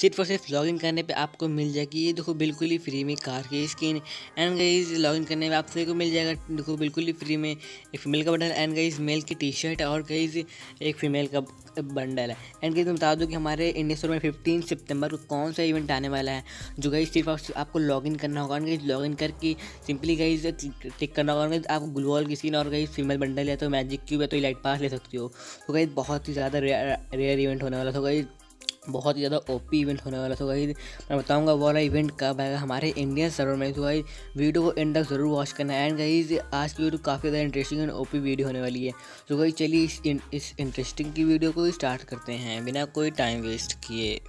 सिर्फ़ और सिर्फ़ लॉगिन करने पे आपको मिल जाएगी। ये देखो बिल्कुल ही फ्री में कार की स्किन एंड गाइज़ लॉगिन करने में आपको को मिल जाएगा। देखो बिल्कुल ही फ्री में एक फीमेल का बंडल एंड गाइज़ मेल की टी शर्ट और गाइज़ एक फीमेल का बंडल है। एंड गाइज़ मैं बता दूँ कि हमारे इंडिया स्टोर में फिफ्टीन सितंबर को कौन सा इवेंट आने वाला है, जो गाइज़ सिर्फ़ आपको लॉगिन करना होगा। एंड गाइज़ लॉगिन करके सिंपली गाइज़ टिक करना होगा। आपको ग्लोबल की स्किन और गाइज़ फीमेल बंडल है तो मैजिक क्यूब है तो लाइट पास ले सकती हो। तो गाइज़ बहुत ही ज़्यादा रेयर इवेंट होने वाला था गाइज़ बहुत ही ज़्यादा ओपी इवेंट होने वाला तो भाई, मैं बताऊँगा वो वाला इवेंट कब आएगा हमारे इंडियन सर्वर में। तो भाई वीडियो को एंड तक ज़रूर वॉच करना। एंड गई आज की वीडियो काफ़ी ज़्यादा इंटरेस्टिंग एंड ओपी वीडियो होने वाली है। तो भाई, चलिए इस इंटरेस्टिंग की वीडियो को स्टार्ट करते हैं। बिना कोई टाइम वेस्ट किए।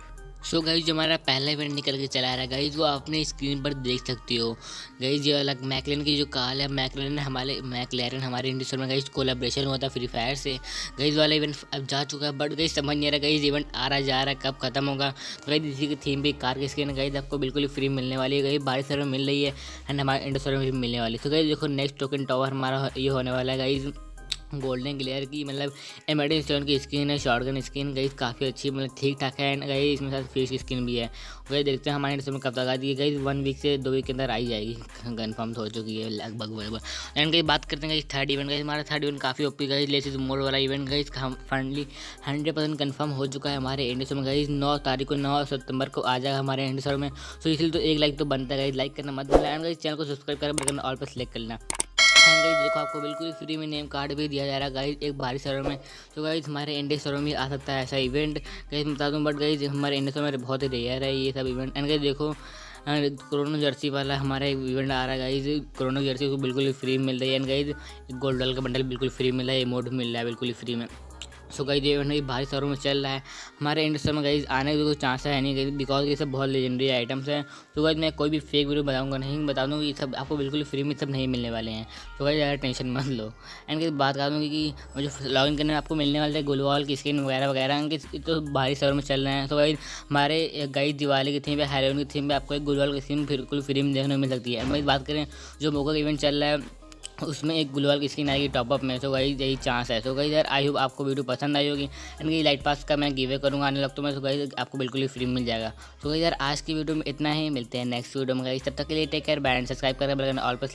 सो so गाइज़ जो हमारा पहला इवेंट निकल के चला रहा है गाइज़ वो अपने स्क्रीन पर देख सकती हो। गाइज़ जो अलग मैकलेन की जो काल है मैकलेन हमारे मैकलेरन हमारे इंडस्ट्री में गाइज़ कोलेब्रेशन हुआ था फ्री फायर से। गाइज़ वाला इवेंट अब जा चुका है बट गाइज़ समझ नहीं रहा गाइज़ इवेंट आ रहा, जा रहा है कब खत्म होगा। तो इसी की थीम भी कार की स्क्रीन गाइज़ आपको बिल्कुल फ्री मिलने वाली है गाइज़ बारिश में मिल रही है एंड हमारे इंडस्ट्री में भी मिलने वाली तो गाइज़ देखो नेक्स्ट टोकन टावर हमारा ये होने वाला है गाइज़ गोल्डन ग्लेयर की मतलब एमडी स्टोन की स्किन है शॉर्ट गन स्किन गई काफ़ी अच्छी मतलब ठीक ठाक है एंड गई इसमें साथ की स्किन भी है। वही देखते हैं हमारे इंडस्ट्री में कब तक आ दी गई वन वीक से दो वीक के अंदर आई जाएगी। कन्फर्म हो चुकी है, लगभग बराबर। एंड कहीं बात करते हैं गई थर्ड इवेंट गई हमारा थर्ड इवेंट काफ़ी ओपी गई लेसिस मोड वाला इवेंट गई फाइनली हंड्रेड परसेंट कन्फर्म हो चुका है हमारे इंडस्ट्री में। गई नौ तारीख को, नौ सितंबर को आ जाएगा हमारे इंडस्ट्री में। सो इसलिए तो एक लाइक तो बनता है लाइक करना मत भूलना। एंड चैनल को सब्सक्राइब करना बटन ऑल पर सेलेक्ट करना एंड गाइज़ देखो आपको बिल्कुल फ्री में नेम कार्ड भी दिया जा रहा है गाइज़ एक भारी सर्वर में। तो गाइज़ हमारे इंडिया सर्वर में आ सकता है ऐसा इवेंट गाइज़ बता दूँ बट गाइज़ हमारे इंडिया सर्वर में बहुत ही रेयर है ये सब इवेंट एंड गाइज़ देखो कोरोना जर्सी वाला हमारा एक इवेंट आ रहा है गाइज़ कोरोना जर्सी को बिल्कुल फ्री मिल रही है। एंड गाइज़ गोल्ड का बंडल बिल्कुल फ्री मिल है इमोट मिल रहा है बिल्कुल फ्री में। सो गई इवेंट भारी शहरों में चल रहा है। हमारे इंडस्ट्री में गई आने का कोई चांस है नहीं गई बिकॉज़ ये सब बहुत लेजेंडरी आइटम्स हैं। तो गई मैं कोई भी फेक वीडियो बताऊँगा नहीं बता दूँगी ये सब आपको बिल्कुल फ्री में सब नहीं मिलने वाले हैं। तो गई ज़्यादा टेंशन मत लो। एंड बात कर दूँगी कि मुझे लॉग इन करने में आपको मिलने वाले थे गुलवाल की स्किन वगैरह वगैरह तो भारी शहरों में चल रहे हैं। तो गई हमारे गई दिवाली की थीम पर हेरोइन की थीम पर आपको एक गुलवाल की स्किन बिल्कुल फ्री में देखने को मिल सकती है। मैं बात करें, जो मोका इवेंट चल रहा है उसमें एक ग्लोबल की स्क्रीन आएगी टॉपअप में। सो गई यही चांस है। सो गई यार आई होप आपको वीडियो पसंद आई होगी। एंड ये लाइट पास का मैं गिवे करूँगा आने लगता मैं सो गई आपको बिल्कुल ही फ्री मिल जाएगा। सो गई यार, आज की वीडियो में इतना ही। मिलते हैं नेक्स्ट वीडियो में गई तब तक के लिए टेक केयर बैंड सब्सक्राइब करें बल्कि ऑल पर